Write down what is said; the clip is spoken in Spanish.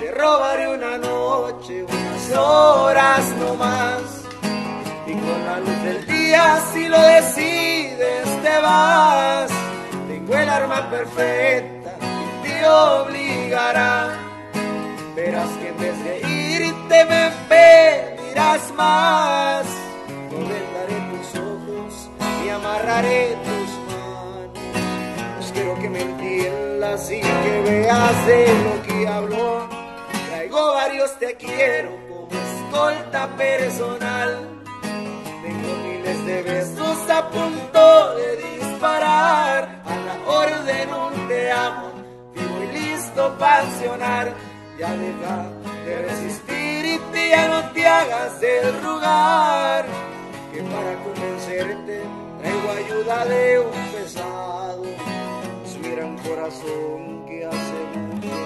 te robaré una noche, unas horas no más. Y con la luz del día, si lo decides, te vas. Tengo el arma perfecta y te obligará. Verás que en vez de irte me pedirás más. No vendaré tus ojos y amarraré tus manos. Pues quiero que me entiendas y que veas de lo que hablo. Traigo varios te quiero como escolta personal. Tengo miles de besos a punto de disparar. A la orden un te amo, vivo y listo para accionar. Ya deja de resistir y ya no te hagas el rogar. Que para convencerte traigo ayuda de un pesado. Su gran corazón que hace mucho